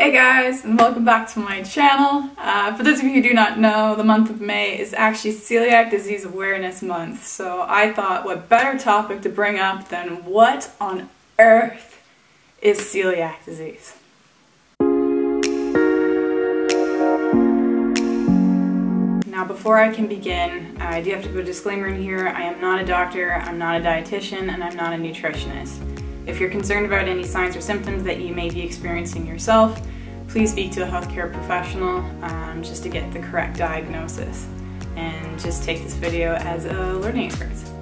Hey guys, and welcome back to my channel. Uh, for those of you who do not know, the month of May is actually Celiac Disease Awareness Month, so I thought what better topic to bring up than what on earth is celiac disease? Now before I can begin, I do have to put a disclaimer in here. I am not a doctor, I'm not a dietitian, and I'm not a nutritionist. If you're concerned about any signs or symptoms that you may be experiencing yourself, please speak to a healthcare professional um, just to get the correct diagnosis. And just take this video as a learning experience.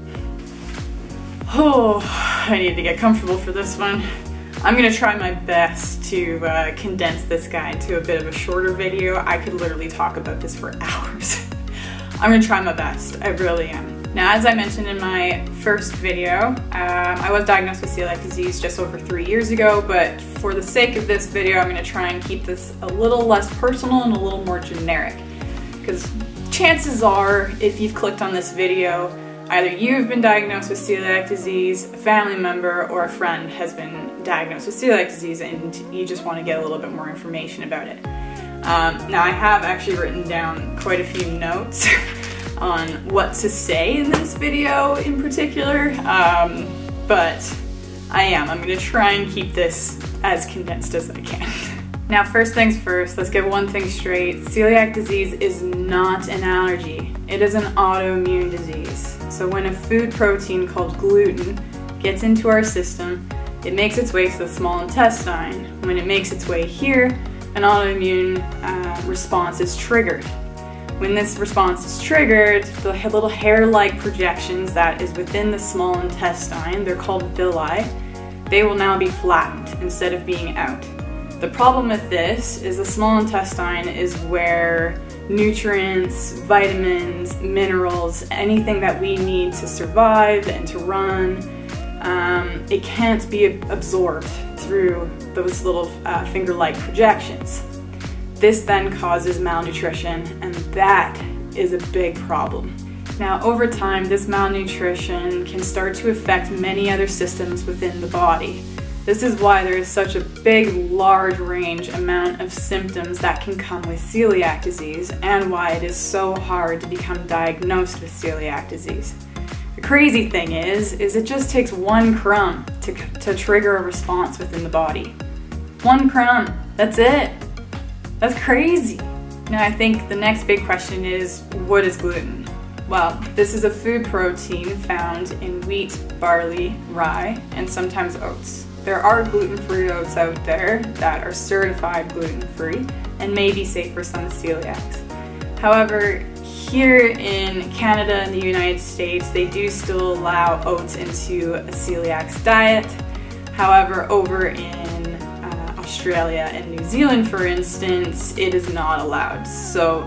Oh, I need to get comfortable for this one. I'm gonna try my best to uh, condense this guy into a bit of a shorter video. I could literally talk about this for hours. I'm gonna try my best, I really am. Now, as I mentioned in my first video, um, I was diagnosed with celiac disease just over three years ago, but for the sake of this video, I'm gonna try and keep this a little less personal and a little more generic. Because chances are, if you've clicked on this video, either you've been diagnosed with celiac disease, a family member, or a friend has been diagnosed with celiac disease, and you just want to get a little bit more information about it. Um, now, I have actually written down quite a few notes on what to say in this video in particular, um, but I am. I'm gonna try and keep this as condensed as I can. Now, first things first, let's get one thing straight. Celiac disease is not an allergy. It is an autoimmune disease. So when a food protein called gluten gets into our system, it makes its way to the small intestine. When it makes its way here, an autoimmune uh, response is triggered. When this response is triggered, the little hair-like projections that is within the small intestine, they're called villi, they will now be flattened instead of being out. The problem with this is the small intestine is where nutrients, vitamins, minerals, anything that we need to survive and to run, um, it can't be absorbed through those little uh, finger-like projections. This then causes malnutrition, and that is a big problem. Now, over time, this malnutrition can start to affect many other systems within the body. This is why there is such a big, large range amount of symptoms that can come with celiac disease and why it is so hard to become diagnosed with celiac disease. The crazy thing is, is it just takes one crumb to, to trigger a response within the body. One crumb, that's it. That's crazy. Now I think the next big question is, what is gluten? Well, this is a food protein found in wheat, barley, rye, and sometimes oats. There are gluten-free oats out there that are certified gluten-free and may be safe for some celiacs. However, here in Canada and the United States, they do still allow oats into a celiac's diet. However, over in Australia and New Zealand, for instance, it is not allowed. So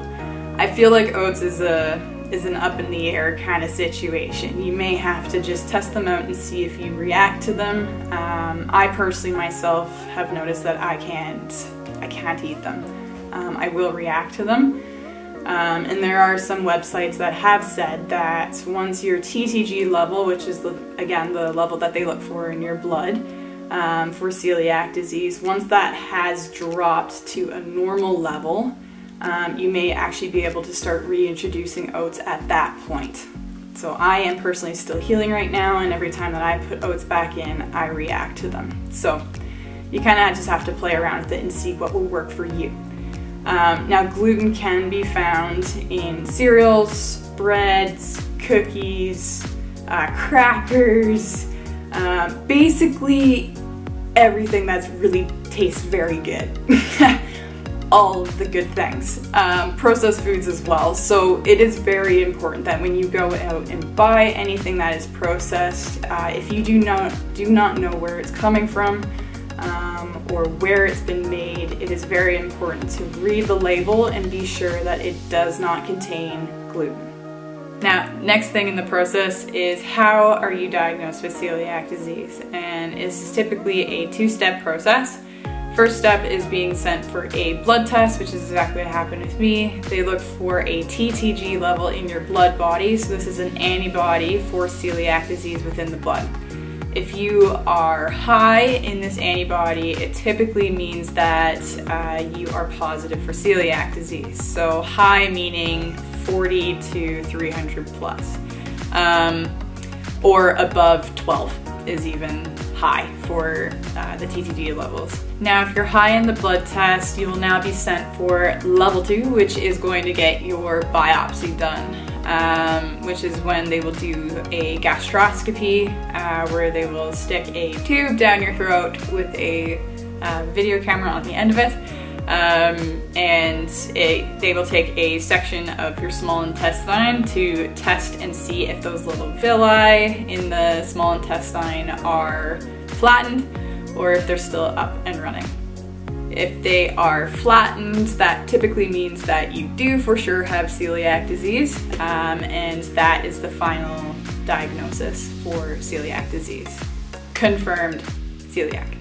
I feel like oats is a is an up in the air kind of situation. You may have to just test them out and see if you react to them. Um, I personally myself have noticed that I can't I can't eat them. Um, I will react to them. Um, and there are some websites that have said that once your TTG level, which is the, again the level that they look for in your blood, um, for celiac disease. Once that has dropped to a normal level, um, you may actually be able to start reintroducing oats at that point. So I am personally still healing right now, and every time that I put oats back in, I react to them. So you kind of just have to play around with it and see what will work for you. Um, now, gluten can be found in cereals, breads, cookies, uh, crackers, uh, basically everything that's really tastes very good. all of the good things. Um, processed foods as well. So it is very important that when you go out and buy anything that is processed, uh, if you do not do not know where it's coming from um, or where it's been made, it is very important to read the label and be sure that it does not contain gluten. Now, next thing in the process is how are you diagnosed with celiac disease? And this is typically a two-step process. First step is being sent for a blood test, which is exactly what happened with me. They look for a TTG level in your blood body, so this is an antibody for celiac disease within the blood. if you are high in this antibody, it typically means that uh, you are positive for celiac disease. So high meaning 40 to 300 plus, um, or above 12 is even high for uh, the TTG levels. Now, if you're high in the blood test, you will now be sent for level two, which is going to get your biopsy done um, which is when they will do a gastroscopy uh, where they will stick a tube down your throat with a uh, video camera on the end of it. Um, and it, they will take a section of your small intestine to test and see if those little villi in the small intestine are flattened or if they're still up and running. If they are flattened, that typically means that you do for sure have celiac disease, um, and that is the final diagnosis for celiac disease. Confirmed celiac.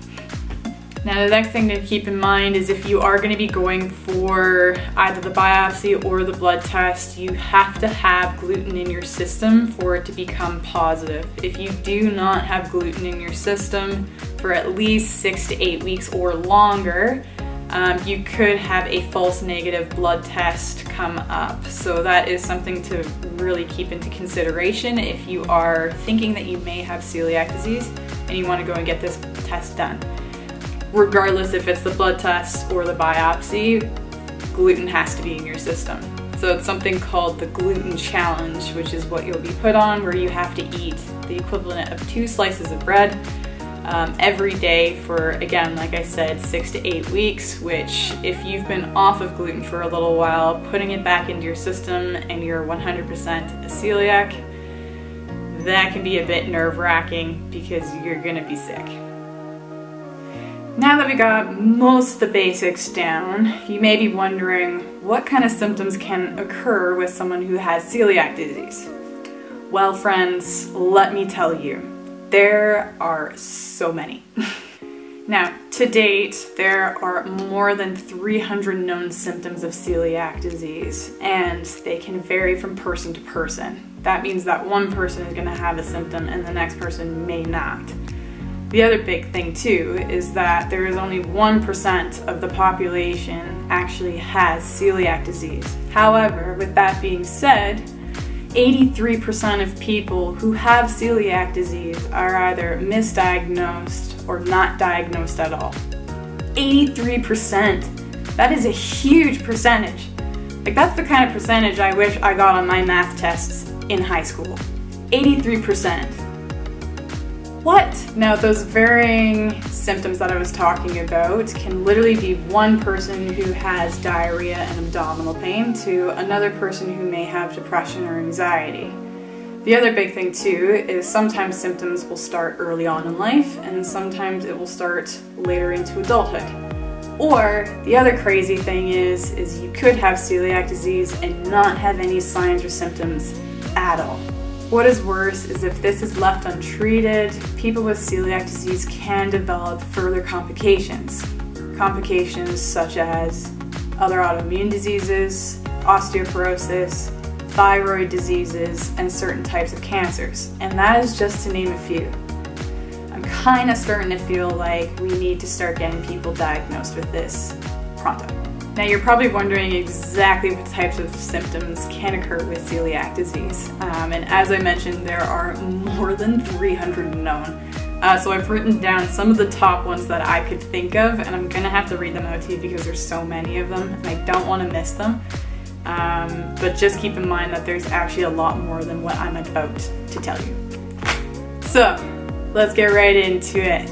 Now the next thing to keep in mind is if you are going to be going for either the biopsy or the blood test, you have to have gluten in your system for it to become positive. If you do not have gluten in your system for at least six to eight weeks or longer, um, you could have a false negative blood test come up. So that is something to really keep into consideration if you are thinking that you may have celiac disease and you want to go and get this test done regardless if it's the blood test or the biopsy, gluten has to be in your system. So it's something called the gluten challenge, which is what you'll be put on where you have to eat the equivalent of two slices of bread um, every day for, again, like I said, six to eight weeks, which if you've been off of gluten for a little while, putting it back into your system and you're 100% a celiac, that can be a bit nerve wracking because you're gonna be sick. Now that we got most of the basics down, you may be wondering what kind of symptoms can occur with someone who has celiac disease. Well, friends, let me tell you, there are so many. now, to date, there are more than 300 known symptoms of celiac disease, and they can vary from person to person. That means that one person is going to have a symptom and the next person may not. The other big thing too is that there is only 1% of the population actually has celiac disease. However, with that being said, 83% of people who have celiac disease are either misdiagnosed or not diagnosed at all. 83%! That is a huge percentage. Like, that's the kind of percentage I wish I got on my math tests in high school. 83%. What? Now, those varying symptoms that I was talking about can literally be one person who has diarrhea and abdominal pain to another person who may have depression or anxiety. The other big thing too is sometimes symptoms will start early on in life and sometimes it will start later into adulthood. Or the other crazy thing is is you could have celiac disease and not have any signs or symptoms at all. What is worse is if this is left untreated, people with celiac disease can develop further complications. Complications such as other autoimmune diseases, osteoporosis, thyroid diseases, and certain types of cancers. And that is just to name a few. I'm kind of starting to feel like we need to start getting people diagnosed with this pronto. Now you're probably wondering exactly what types of symptoms can occur with celiac disease. Um, and as I mentioned, there are more than 300 known. Uh, so I've written down some of the top ones that I could think of, and I'm gonna have to read them out to you because there's so many of them, and I don't wanna miss them. Um, but just keep in mind that there's actually a lot more than what I'm about to tell you. So, let's get right into it.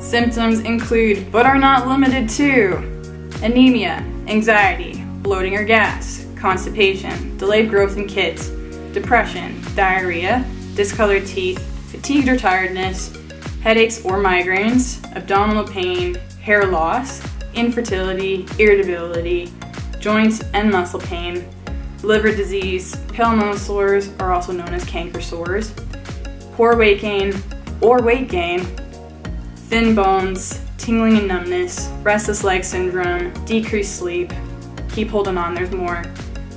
Symptoms include, but are not limited to, anemia, anxiety, bloating or gas, constipation, delayed growth in kids, depression, diarrhea, discolored teeth, fatigue or tiredness, headaches or migraines, abdominal pain, hair loss, infertility, irritability, joints and muscle pain, liver disease, pale sores are also known as canker sores, poor weight gain or weight gain, thin bones, tingling and numbness, restless leg syndrome, decreased sleep, keep holding on, there's more,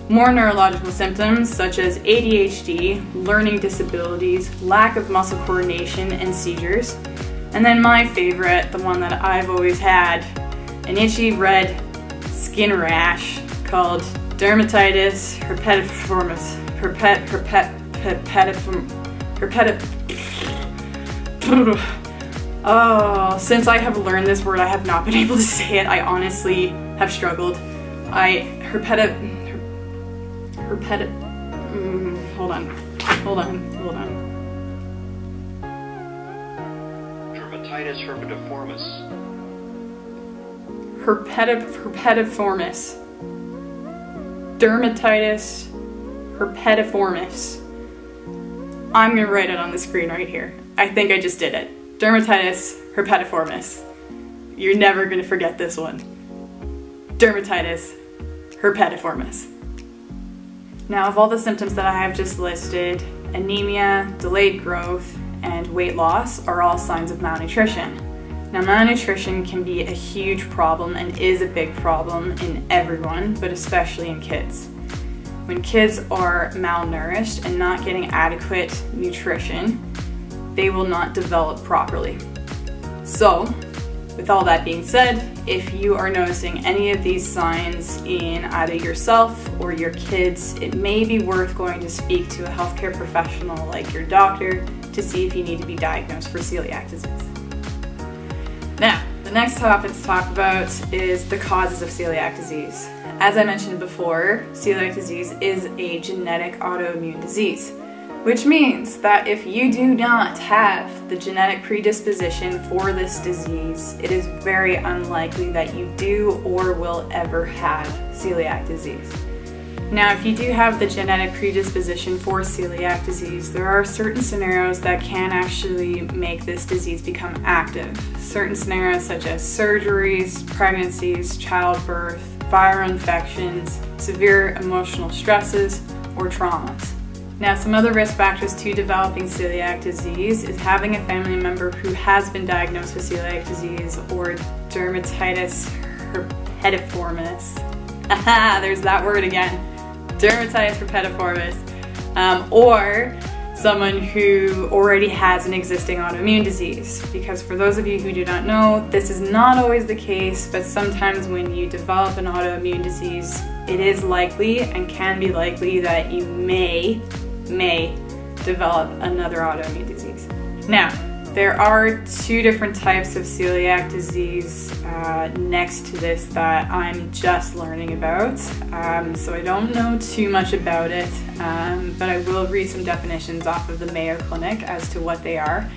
More neurological symptoms such as ADHD, learning disabilities, lack of muscle coordination, and seizures. And then my favorite, the one that I've always had, an itchy red skin rash called dermatitis herpetiformis. Herpet, herpet, herpetiform, herpet, Oh, since I have learned this word, I have not been able to say it. I honestly have struggled. I herpeti Herpet. Mm, hold on. Hold on. Hold on. Dermatitis herpetiformis. Herpeti herpetiformis. Dermatitis herpetiformis. I'm gonna write it on the screen right here. I think I just did it. Dermatitis herpetiformis. You're never gonna forget this one. Dermatitis herpetiformis. Now, of all the symptoms that I have just listed, anemia, delayed growth, and weight loss are all signs of malnutrition. Now, malnutrition can be a huge problem and is a big problem in everyone, but especially in kids. When kids are malnourished and not getting adequate nutrition, they will not develop properly. So, with all that being said, if you are noticing any of these signs in either yourself or your kids, it may be worth going to speak to a healthcare professional like your doctor to see if you need to be diagnosed for celiac disease. Now, the next topic to talk about is the causes of celiac disease. As I mentioned before, celiac disease is a genetic autoimmune disease which means that if you do not have the genetic predisposition for this disease, it is very unlikely that you do or will ever have celiac disease. Now, if you do have the genetic predisposition for celiac disease, there are certain scenarios that can actually make this disease become active. Certain scenarios such as surgeries, pregnancies, childbirth, viral infections, severe emotional stresses, or traumas. Now, some other risk factors to developing celiac disease is having a family member who has been diagnosed with celiac disease or dermatitis herpetiformis. Aha, there's that word again. Dermatitis herpetiformis. Um, or someone who already has an existing autoimmune disease. Because for those of you who do not know, this is not always the case, but sometimes when you develop an autoimmune disease, it is likely and can be likely that you may may develop another autoimmune disease. Now, there are two different types of celiac disease uh, next to this that I'm just learning about. Um, so I don't know too much about it, um, but I will read some definitions off of the Mayo Clinic as to what they are.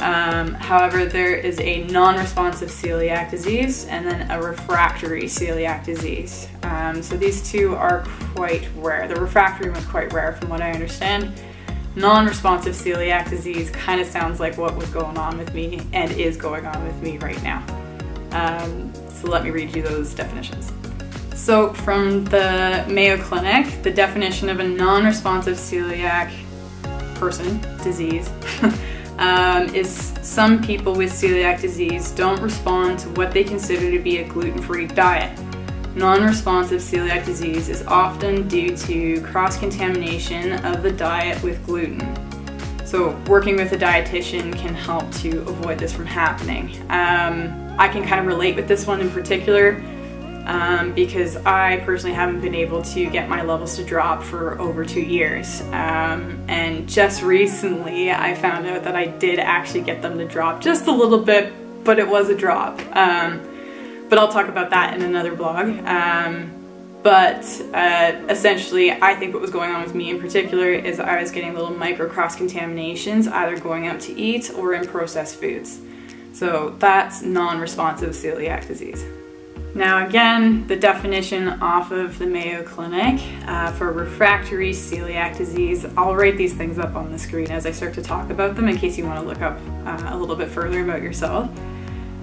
Um, however, there is a non-responsive celiac disease and then a refractory celiac disease. Um, so these two are quite rare. The refractory one's quite rare from what I understand. Non-responsive celiac disease kind of sounds like what was going on with me and is going on with me right now. Um, so let me read you those definitions. So from the Mayo Clinic, the definition of a non-responsive celiac person, disease, um, is some people with celiac disease don't respond to what they consider to be a gluten-free diet. Non-responsive celiac disease is often due to cross-contamination of the diet with gluten. So working with a dietitian can help to avoid this from happening. Um, I can kind of relate with this one in particular um, because I personally haven't been able to get my levels to drop for over two years. Um, and just recently I found out that I did actually get them to drop just a little bit, but it was a drop. Um, but I'll talk about that in another blog. Um, but uh, essentially, I think what was going on with me in particular is I was getting little micro cross contaminations either going out to eat or in processed foods. So that's non-responsive celiac disease. Now again, the definition off of the Mayo Clinic uh, for refractory celiac disease, I'll write these things up on the screen as I start to talk about them in case you want to look up uh, a little bit further about yourself.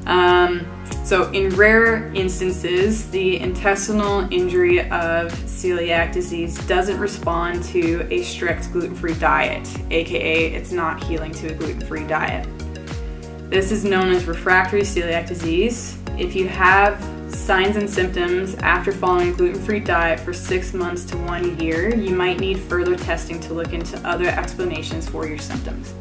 Um, so in rare instances, the intestinal injury of celiac disease doesn't respond to a strict gluten-free diet, aka it's not healing to a gluten-free diet. This is known as refractory celiac disease. If you have signs and symptoms after following a gluten-free diet for six months to one year, you might need further testing to look into other explanations for your symptoms.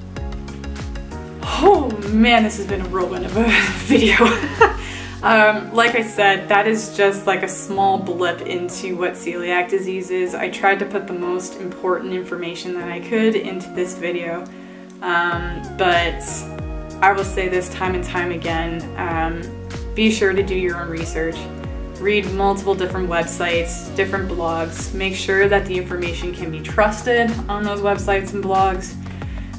Oh man, this has been a whirlwind of a video. um, like I said, that is just like a small blip into what celiac disease is. I tried to put the most important information that I could into this video, um, but I will say this time and time again, um, be sure to do your own research. Read multiple different websites, different blogs. Make sure that the information can be trusted on those websites and blogs.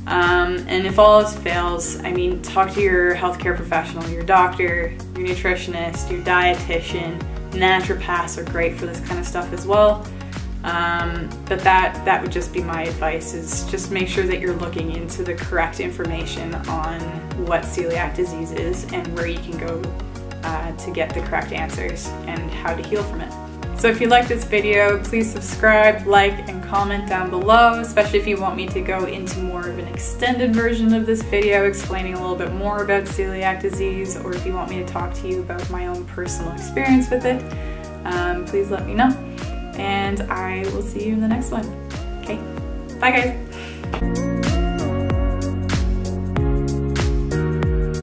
Um, and if all else fails, I mean, talk to your healthcare professional, your doctor, your nutritionist, your dietitian. Naturopaths are great for this kind of stuff as well. Um, but that that would just be my advice: is just make sure that you're looking into the correct information on what celiac disease is and where you can go uh, to get the correct answers and how to heal from it. So if you like this video, please subscribe, like, and comment down below, especially if you want me to go into more of an extended version of this video explaining a little bit more about celiac disease, or if you want me to talk to you about my own personal experience with it, um, please let me know. And I will see you in the next one. Okay, bye guys.